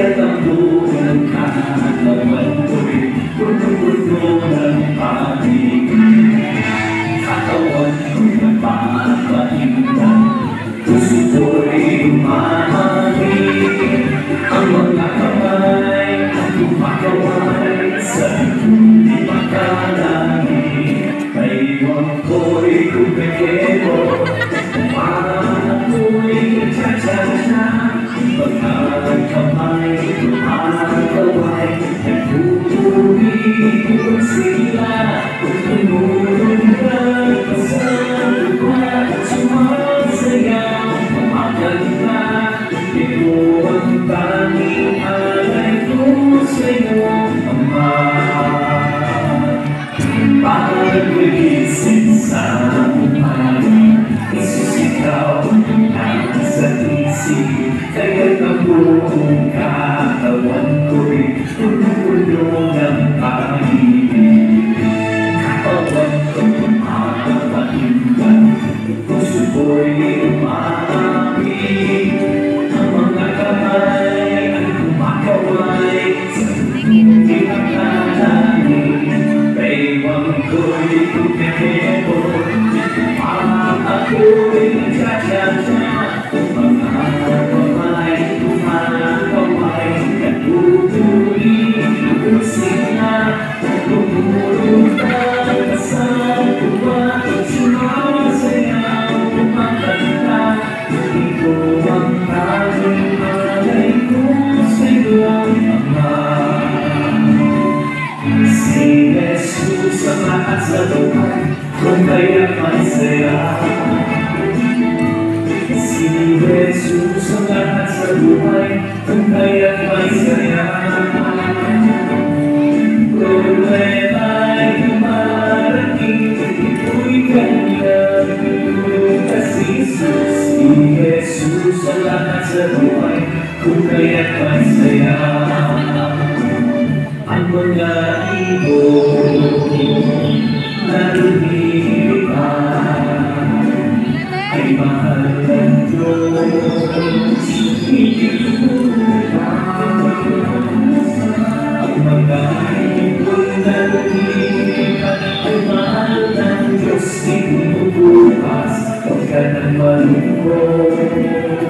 together, moving kind of way. Sa buhay, kung kaya't masaya. Ang mga ibon na lumilipad ay mahal ng Diyos. Hindi lumabas. Ang mga ibon na lumilipad ay mahal ng Diyos. Hindi lumabas. Huwag ka nang malungkot.